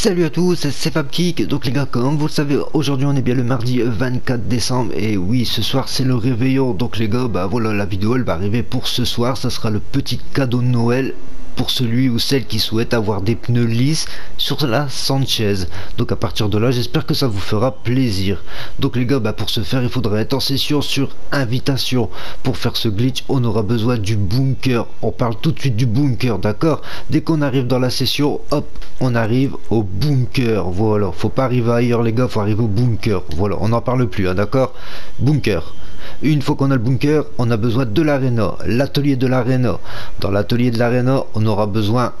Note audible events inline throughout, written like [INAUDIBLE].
Salut à tous, c'est FabKick. Donc les gars, comme vous le savez, aujourd'hui on est bien le mardi 24 décembre et oui, ce soir c'est le réveillon. Donc les gars, bah voilà, la vidéo elle va arriver pour ce soir. Ça sera le petit cadeau de Noël pour celui ou celle qui souhaite avoir des pneus lisses sur la Sanchez. Donc à partir de là, j'espère que ça vous fera plaisir. Donc les gars, bah pour ce faire, il faudra être en session sur invitation. Pour faire ce glitch, on aura besoin du bunker. On parle tout de suite du bunker, d'accord? Dès qu'on arrive dans la session, hop, on arrive au bunker. Voilà, faut pas arriver ailleurs les gars, faut arriver au bunker. Voilà, on n'en parle plus, hein, d'accord? Bunker. Une fois qu'on a le bunker, on a besoin de l'arena, l'atelier de l'arena. Dans l'atelier de l'arena, on aura besoin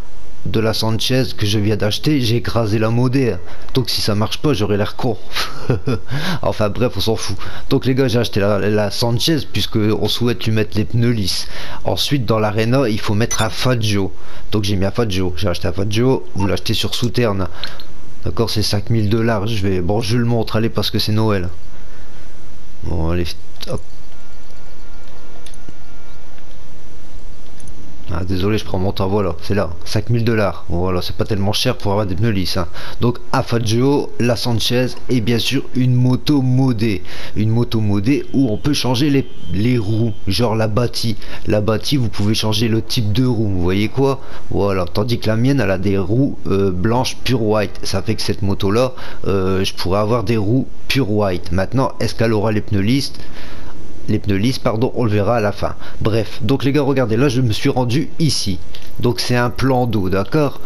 de la Sanchez que je viens d'acheter, j'ai écrasé la modée. Donc si ça marche pas, j'aurai l'air con. [LAUGHS] enfin bref, on s'en fout. Donc les gars, j'ai acheté la, Sanchez puisque on souhaite lui mettre les pneus lisses. Ensuite, dans l'arena, il faut mettre un Fadjo. Donc j'ai mis un Fadjo. J'ai acheté un Fadjo, vous l'achetez sur Souterrain. D'accord, c'est 5000 dollars. Je vais, bon, je le montre, allez, parce que c'est Noël. Bon, allez, hop. Ah, désolé, je prends mon temps, voilà, c'est là, 5000 dollars. Voilà, c'est pas tellement cher pour avoir des pneus lisses. Hein. Donc, Afagio, la Sanchez et bien sûr une moto modée. Une moto modée où on peut changer les, les roues, genre la bâtie. La bâtie, vous pouvez changer le type de roue, vous voyez quoi? Voilà, tandis que la mienne, elle a des roues euh, blanches pure white. Ça fait que cette moto-là, euh, je pourrais avoir des roues pure white. Maintenant, est-ce qu'elle aura les pneus lisses les pneus lisses, pardon, on le verra à la fin. Bref, donc les gars, regardez, là je me suis rendu ici. Donc c'est un plan d'eau, d'accord?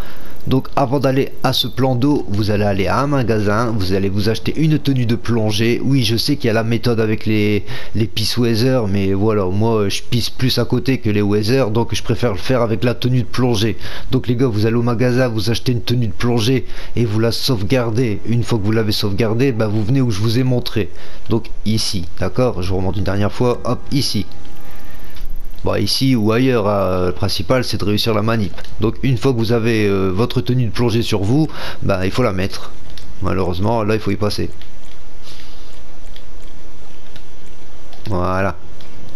Donc avant d'aller à ce plan d'eau, vous allez aller à un magasin, vous allez vous acheter une tenue de plongée. Oui, je sais qu'il y a la méthode avec les, les pisse weather, mais voilà, moi je pisse plus à côté que les weather, donc je préfère le faire avec la tenue de plongée. Donc les gars, vous allez au magasin, vous achetez une tenue de plongée et vous la sauvegardez. Une fois que vous l'avez sauvegardée, bah, vous venez où je vous ai montré. Donc ici, d'accord? Je vous remonte une dernière fois, hop, ici. Bon, ici ou ailleurs, hein, le principal c'est de réussir la manip. Donc une fois que vous avez euh, votre tenue de plongée sur vous, bah, il faut la mettre. Malheureusement, là il faut y passer. Voilà.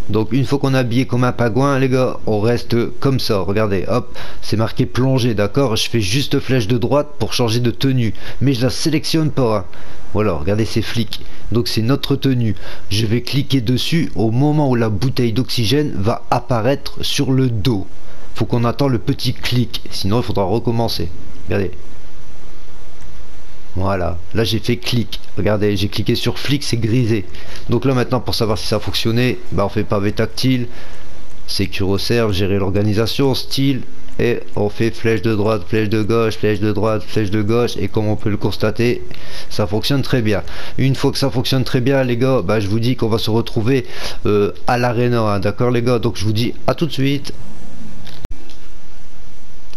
Donc une fois qu'on a habillé comme un pagouin, les gars, on reste comme ça. Regardez, hop, c'est marqué plongée, d'accord? Je fais juste flèche de droite pour changer de tenue. Mais je la sélectionne pas. Voilà, regardez ces flics. Donc c'est notre tenue. Je vais cliquer dessus au moment où la bouteille d'oxygène va apparaître sur le dos. Faut qu'on attend le petit clic, sinon il faudra recommencer. Regardez. Voilà, là j'ai fait clic. Regardez, j'ai cliqué sur flic, c'est grisé. Donc là maintenant pour savoir si ça a fonctionné, bah on fait pavé tactile, Sécuroserve, gérer l'organisation, style, et on fait flèche de droite, flèche de gauche, flèche de droite, flèche de gauche et comme on peut le constater, ça fonctionne très bien. Une fois que ça fonctionne très bien les gars, bah, je vous dis qu'on va se retrouver euh, à l'aréna, hein, d'accord les gars? Donc je vous dis à tout de suite.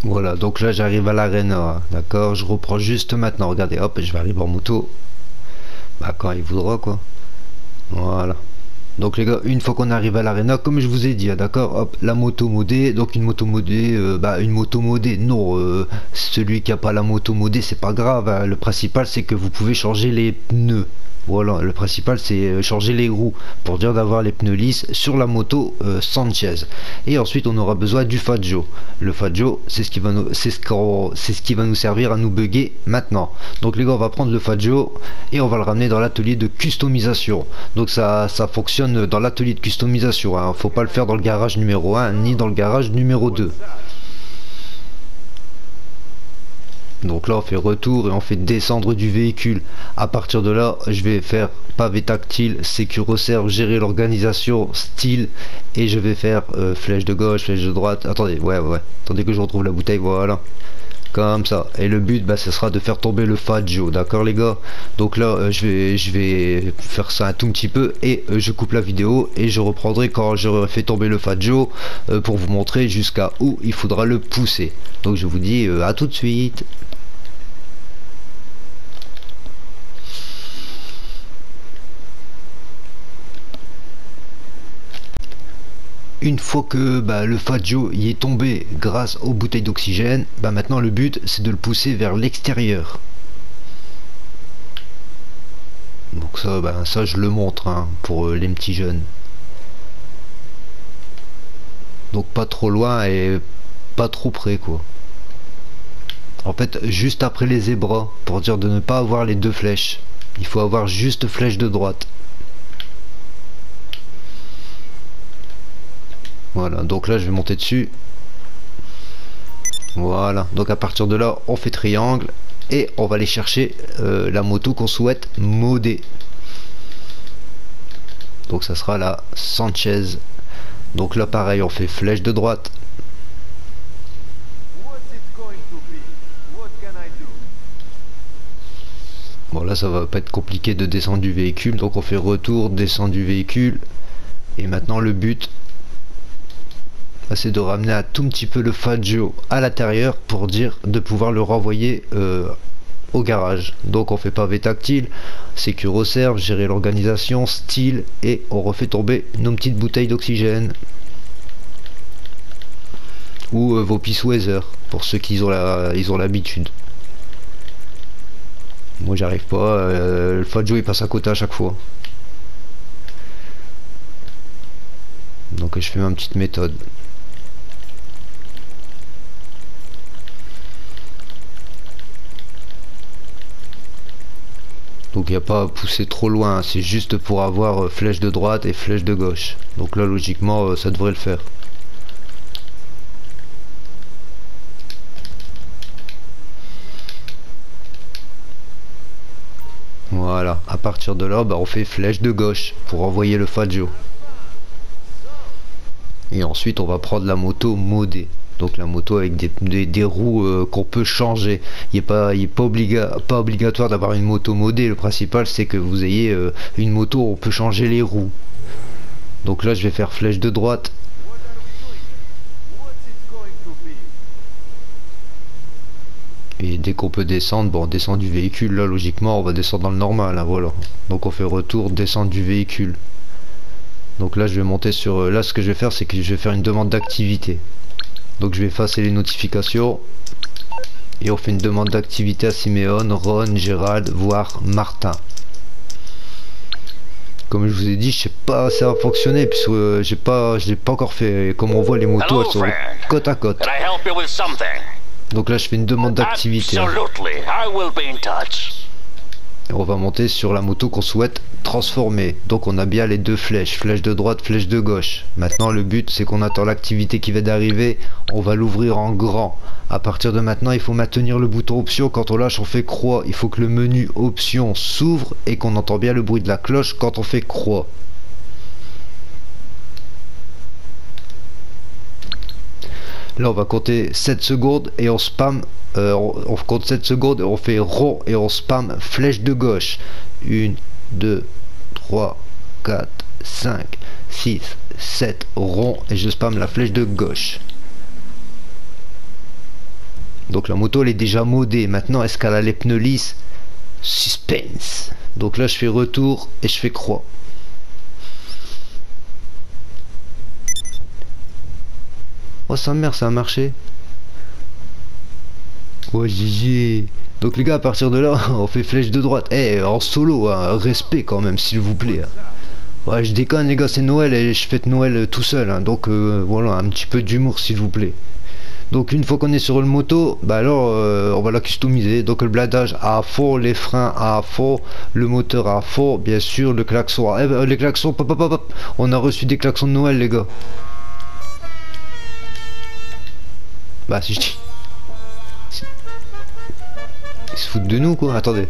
Voilà, donc là j'arrive à l'aréna, hein, d'accord Je reprends juste maintenant, regardez, hop, je vais arriver en moto. Bah quand il voudra quoi. Voilà. Donc les gars, une fois qu'on arrive à l'arena, comme je vous ai dit, hein, d'accord, hop, la moto modée, donc une moto modée, euh, bah une moto modée, non, euh, celui qui a pas la moto modée, c'est pas grave, hein. le principal c'est que vous pouvez changer les pneus, voilà, le principal c'est euh, changer les roues pour dire d'avoir les pneus lisses sur la moto Sanchez. Et ensuite on aura besoin du Fadjo. Le Fadjo c'est ce qui va nous ce, ce qui va nous servir à nous bugger maintenant. Donc les gars on va prendre le Fadjo et on va le ramener dans l'atelier de customisation. Donc ça ça fonctionne dans l'atelier de customisation. Hein. Faut pas le faire dans le garage numéro 1 ni dans le garage numéro 2. Donc là on fait retour et on fait descendre du véhicule. À partir de là, je vais faire pavé tactile, sécuroserve, gérer l'organisation, style et je vais faire euh, flèche de gauche, flèche de droite. Attendez, ouais ouais, attendez que je retrouve la bouteille, voilà. Comme ça. Et le but, bah, ce sera de faire tomber le Fadjo, d'accord les gars? Donc là, euh, je, vais, faire ça un tout petit peu et euh, je coupe la vidéo et je reprendrai quand j'aurai fait tomber le Fadjo pour vous montrer jusqu'à où il faudra le pousser. Donc je vous dis à tout de suite. Une fois que bah, le Fadjo y est tombé grâce aux bouteilles d'oxygène, bah, maintenant le but c'est de le pousser vers l'extérieur. Donc ça, bah, ça je le montre hein, pour euh, les petits jeunes. Donc pas trop loin et pas trop près quoi. En fait, juste après les zébras, pour dire de ne pas avoir les deux flèches. Il faut avoir juste flèche de droite. Voilà, donc là je vais monter dessus. Voilà, donc à partir de là, on fait triangle et on va aller chercher euh, la moto qu'on souhaite moder. Donc ça sera la Sanchez. Donc là pareil, on fait flèche de droite. Bon là ça va pas être compliqué de descendre du véhicule, donc on fait retour, descendre du véhicule. Et maintenant le but, c'est de ramener un tout petit peu le Fagio à l'intérieur pour dire de pouvoir le renvoyer euh, au garage. Donc on fait pavé tactile, sécure serve, gérer l'organisation, style et on refait tomber nos petites bouteilles d'oxygène ou euh, vos Peace pour ceux qui ont l'habitude. Moi j'arrive pas, euh, le Fadjo il passe à côté à chaque fois. Donc je fais ma petite méthode. Donc il n'y a pas à pousser trop loin, c'est juste pour avoir euh, flèche de droite et flèche de gauche. Donc là logiquement euh, ça devrait le faire. Voilà, à partir de là, bah, on fait flèche de gauche pour envoyer le Fagio. Et ensuite, on va prendre la moto modée. Donc la moto avec des, roues euh, qu'on peut changer. Il n'est pas, pas, pas obligatoire d'avoir une moto modée. Le principal, c'est que vous ayez euh, une moto où on peut changer les roues. Donc là, je vais faire flèche de droite Et dès qu'on peut descendre, bon, on descend du véhicule, là, logiquement, on va descendre dans le normal, là, voilà. Donc on fait retour, descendre du véhicule. Donc là, je vais monter sur... Euh, là, ce que je vais faire, c'est que je vais faire une demande d'activité. Donc je vais effacer les notifications. Et on fait une demande d'activité à Siméon, Ron, Gérald, voire Martin. Comme je vous ai dit, je sais pas si ça va fonctionner puisque euh, j'ai pas, je l'ai pas encore fait. Comme on voit, les motos elles sont côte à côte. Donc là, je fais une demande d'activité. On va monter sur la moto qu'on souhaite transformer. Donc on a bien les deux flèches, flèche de droite, flèche de gauche. Maintenant le but c'est qu'on attend l'activité qui va d'arriver, on va l'ouvrir en grand. À partir de maintenant il faut maintenir le bouton option, quand on lâche on fait croix. Il faut que le menu option s'ouvre et qu'on entend bien le bruit de la cloche quand on fait croix. Là, on va compter 7 secondes et on spam. Euh, on, compte 7 secondes on fait rond et on spam flèche de gauche. 1, 2, 3, 4, 5, 6, 7 rond et je spam la flèche de gauche. Donc la moto elle est déjà modée. Maintenant, est-ce qu'elle a les pneus lisses? Suspense. Donc là, je fais retour et je fais croix. Oh sa mère, ça a marché. Ouais, GG. Donc les gars, à partir de là, [LAUGHS] on fait flèche de droite. Eh, en solo, hein, respect quand même, s'il vous plaît. Ouais, je déconne les gars, c'est Noël et je fête Noël euh, tout seul. Hein. donc euh, voilà, un petit peu d'humour s'il vous plaît. Donc une fois qu'on est sur le moto, bah alors euh, on va la customiser. Donc le bladage à fond, les freins à fond, le moteur à fond, bien sûr, le klaxon. Eh ben, les klaxons, pop. on a reçu des klaxons de Noël les gars. Bah si je dis... Ils se foutent de nous quoi, attendez.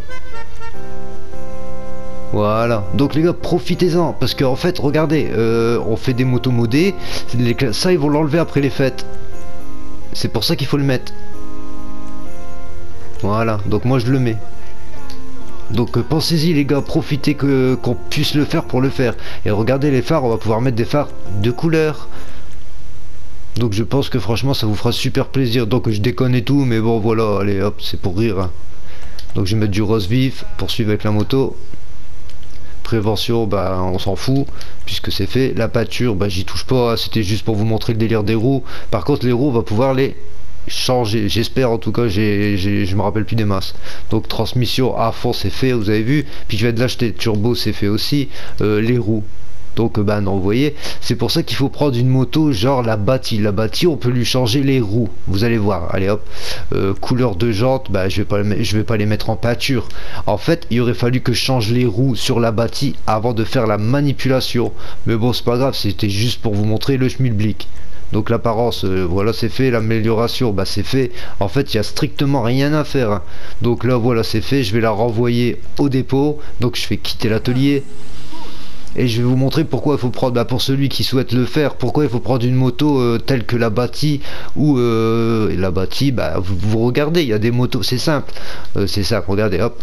Voilà, donc les gars, profitez-en, parce qu'en fait, regardez, euh, on fait des motos modées, ça ils vont l'enlever après les fêtes. C'est pour ça qu'il faut le mettre. Voilà, donc moi je le mets. Donc euh, pensez-y les gars, profitez que qu'on puisse le faire pour le faire. Et regardez les phares, on va pouvoir mettre des phares de couleur. Donc je pense que franchement ça vous fera super plaisir. Donc je déconne et tout, mais bon voilà, allez hop, c'est pour rire. Hein. Donc je vais mettre du rose vif, poursuivre avec la moto. Prévention, bah on s'en fout, puisque c'est fait. La pâture, bah j'y touche pas, c'était juste pour vous montrer le délire des roues. Par contre les roues, on va pouvoir les changer, j'espère en tout cas, je me rappelle plus des masses. Donc transmission à fond c'est fait, vous avez vu. Puis je vais de l'acheter, turbo c'est fait aussi. Euh, les roues, donc vous voyez c'est pour ça qu'il faut prendre une moto genre la bâtie la bâtie on peut lui changer les roues. Vous allez voir. Allez hop. Couleur de jante bah je vais pas vais pas les mettre en peinture. En fait il aurait fallu que je change les roues sur la bâtie avant de faire la manipulation. Mais bon c'est pas grave c'était juste pour vous montrer le schmilblick. Donc l'apparence euh, voilà c'est fait. L'amélioration bah c'est fait. En fait il y a strictement rien à faire hein. donc là voilà c'est fait. Je vais la renvoyer au dépôt. Donc je vais quitter l'atelier et je vais vous montrer pourquoi il faut prendre bah, pour celui qui souhaite le faire pourquoi il faut prendre une moto euh, telle que la bâtie ou euh, la bâtie bah vous, regardez il y a des motos c'est simple c'est ça regardez hop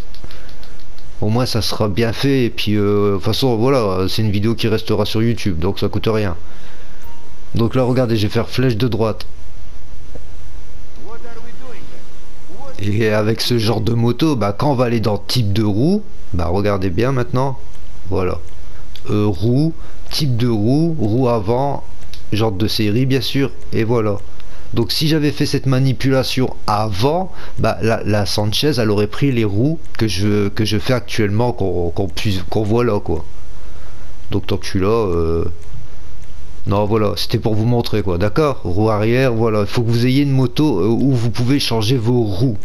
au moins ça sera bien fait et puis de toute façon voilà c'est une vidéo qui restera sur youtube donc ça coûte rien donc là, regardez, je vais faire flèche de droite. Et avec ce genre de moto, bah, quand on va aller dans type de roue, bah regardez bien maintenant. Voilà. Euh, roue, type de roue, roue avant, genre de série bien sûr, et voilà. Donc si j'avais fait cette manipulation avant, bah, la, Sanchez elle aurait pris les roues que je, que je fais actuellement, qu'on qu'on voit là quoi. Donc tant que je suis là, euh, non, voilà, c'était pour vous montrer quoi, d'accord? Roue arrière, voilà, il faut que vous ayez une moto euh, où vous pouvez changer vos roues.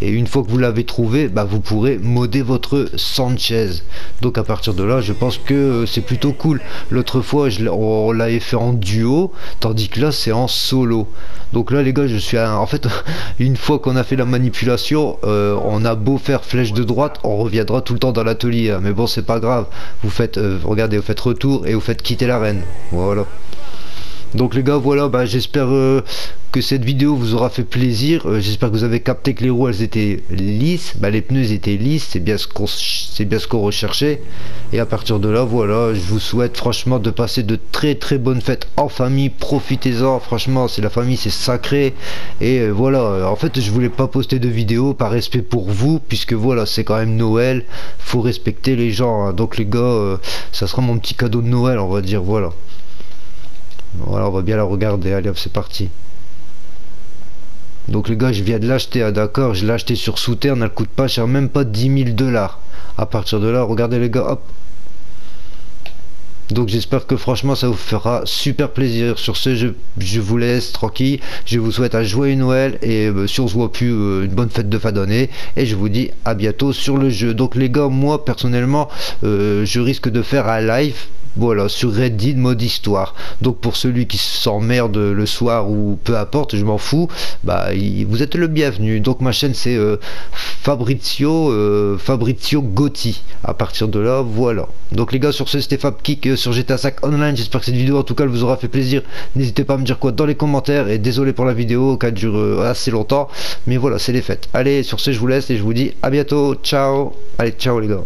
Et une fois que vous l'avez trouvé, bah, vous pourrez modder votre Sanchez. Donc à partir de là, je pense que euh, c'est plutôt cool. L'autre fois, on l'avait fait en duo, tandis que là, c'est en solo. Donc là, les gars, je suis en fait, [LAUGHS] une fois qu'on a fait la manipulation, euh, on a beau faire flèche de droite, on reviendra tout le temps dans l'atelier. Mais bon, c'est pas grave. Vous faites, euh, regardez, vous faites retour et vous faites quitter l'arène. Voilà. Donc les gars, voilà, bah, j'espère euh, que cette vidéo vous aura fait plaisir. Euh, j'espère que vous avez capté que les roues elles étaient lisses, bah, les pneus étaient lisses, c'est bien ce qu'on recherchait. Et à partir de là, voilà, je vous souhaite franchement de passer de très très bonnes fêtes en famille. Profitez-en, franchement, c'est la famille, c'est sacré. Et euh, voilà, en fait, je voulais pas poster de vidéo par respect pour vous, puisque voilà, c'est quand même Noël, faut respecter les gens. Hein. Donc les gars, ça sera mon petit cadeau de Noël, on va dire, voilà. Voilà, on va bien la regarder. Allez hop, c'est parti. Donc les gars, je viens de l'acheter, ah, d'accord, je l'ai acheté sur Souterrain, elle coûte pas cher, même pas 10 000 dollars. À partir de là, regardez les gars, hop. Donc j'espère que franchement ça vous fera super plaisir. Sur ce, je, vous laisse tranquille. Je vous souhaite un joyeux Noël et euh, si on se voit plus, euh, une bonne fête de fin d'année. Et je vous dis à bientôt sur le jeu. Donc les gars, moi personnellement, euh, je risque de faire un live voilà, sur Reddit mode histoire. Donc pour celui qui s'emmerde le soir ou peu importe, je m'en fous, bah vous êtes le bienvenu. Donc ma chaîne c'est euh, Fabrizio euh, Fabrizio Gotti. À partir de là, voilà. Donc les gars, sur ce c'était FabKick euh, sur GTA 5 Online. J'espère que cette vidéo en tout cas vous aura fait plaisir. N'hésitez pas à me dire quoi dans les commentaires et désolé pour la vidéo qui dure assez longtemps, mais voilà, c'est les fêtes. Allez, sur ce je vous laisse et je vous dis à bientôt. Ciao. Allez, ciao les gars.